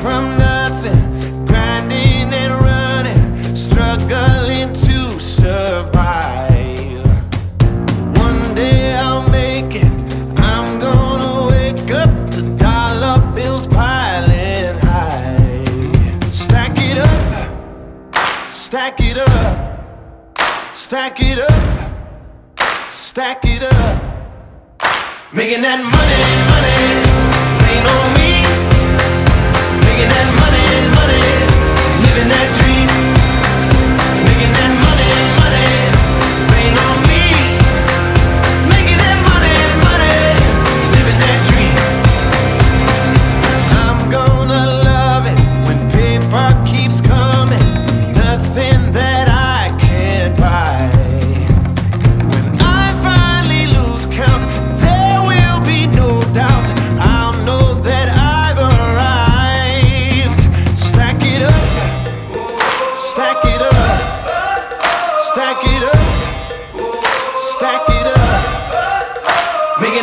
from nothing, grinding and running, struggling to survive. One day I'll make it, I'm gonna wake up to dollar bills piling high. Stack it up, stack it up, stack it up, stack it up. Making that money, money, ain't no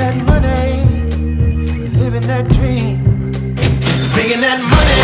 that money, living that dream, making that money.